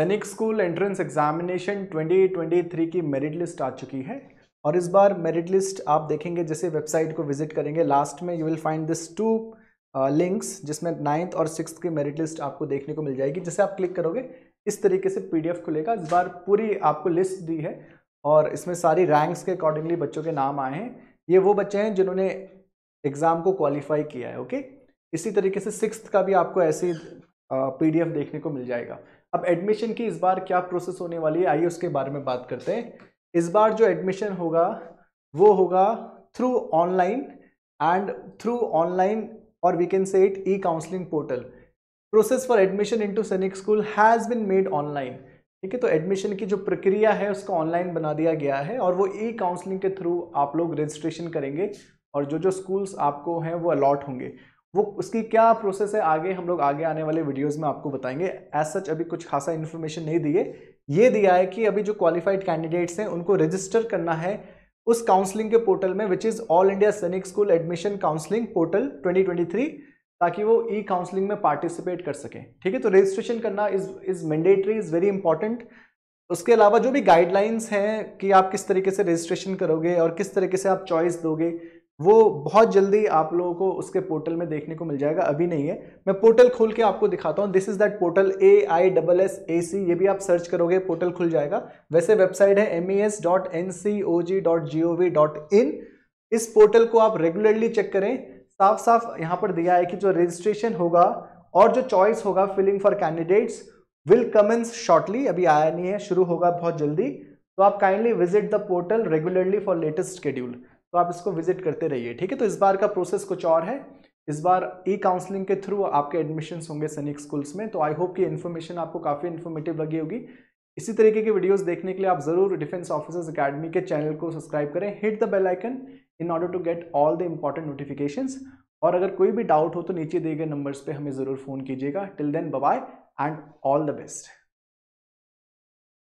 सैनिक school entrance examination 2023 की merit list आ चुकी है। और इस बार मेरिट लिस्ट आप देखेंगे, जैसे वेबसाइट को विज़िट करेंगे लास्ट में you will find this two links जिसमें नाइन्थ और सिक्स की मेरिट लिस्ट आपको देखने को मिल जाएगी। जैसे आप क्लिक करोगे, इस तरीके से पीडीएफ खुलेगा। इस बार पूरी आपको लिस्ट दी है और इसमें सारी रैंक्स के अकॉर्डिंगली बच्चों के नाम आए हैं। ये वो बच्चे हैं जिन्होंने एग्ज़ाम को क्वालिफाई किया है ओके इसी तरीके से सिक्स का भी आपको ऐसी पीडीएफ देखने को मिल जाएगा। अब एडमिशन की इस बार क्या प्रोसेस होने वाली है, आइए उसके बारे में बात करते हैं। इस बार जो एडमिशन होगा, वो होगा through online and through online और we can say it E counselling portal process for admission into Sainik school has been made online ठीक है तो एडमिशन की जो प्रक्रिया है, उसको ऑनलाइन बना दिया गया है और वो ई काउंसलिंग के थ्रू आप लोग रजिस्ट्रेशन करेंगे और जो जो स्कूल्स आपको हैं, वो अलॉट होंगे। वो उसकी क्या प्रोसेस है, आगे हम लोग आगे आने वाले वीडियोस में आपको बताएँगे। एज सच अभी कुछ खासा इन्फॉर्मेशन नहीं दिए। ये दिया है कि अभी जो क्वालिफाइड कैंडिडेट्स हैं, उनको रजिस्टर करना है उस काउंसलिंग के पोर्टल में which is all India Sainik school admission counselling portal 2023 ताकि वो ई काउंसलिंग में पार्टिसिपेट कर सकें। ठीक है? तो रजिस्ट्रेशन करना is is mandatory is very important उसके अलावा जो भी गाइडलाइंस हैं कि आप किस तरीके से रजिस्ट्रेशन करोगे और किस तरीके से आप चॉइस दोगे वो बहुत जल्दी आप लोगों को उसके पोर्टल में देखने को मिल जाएगा। अभी नहीं है। मैं पोर्टल खोल के आपको दिखाता हूँ। This is that portal A I double S A C ये भी आप सर्च करोगे, पोर्टल खुल जाएगा। वैसे वेबसाइट है M E S dot N C O G dot G O V dot in इस पोर्टल को आप रेगुलरली चेक करें। साफ़ साफ़ यहाँ पर दिया है कि जो रजिस्ट्रेशन होगा और जो चॉइस होगा filling for candidates will commence shortly अभी आया नहीं है, शुरू होगा बहुत जल्दी। तो आप kindly visit the portal regularly for latest schedule तो आप इसको विज़िट करते रहिए, ठीक है? तो इस बार का प्रोसेस कुछ और है। इस बार ई काउंसलिंग के थ्रू आपके एडमिशन्स होंगे सैनिक स्कूल्स में तो आई होप कि इन्फॉर्मेशन आपको काफ़ी इन्फॉर्मेटिव लगी होगी। इसी तरीके की वीडियोस देखने के लिए आप ज़रूर डिफेंस ऑफिसर्स अकेडमी के चैनल को सब्सक्राइब करें। Hit the bell icon in order to get all the important notifications और अगर कोई भी डाउट हो तो नीचे दिए गए नंबर्स पे हमें ज़रूर फ़ोन कीजिएगा। Till then bye and all the best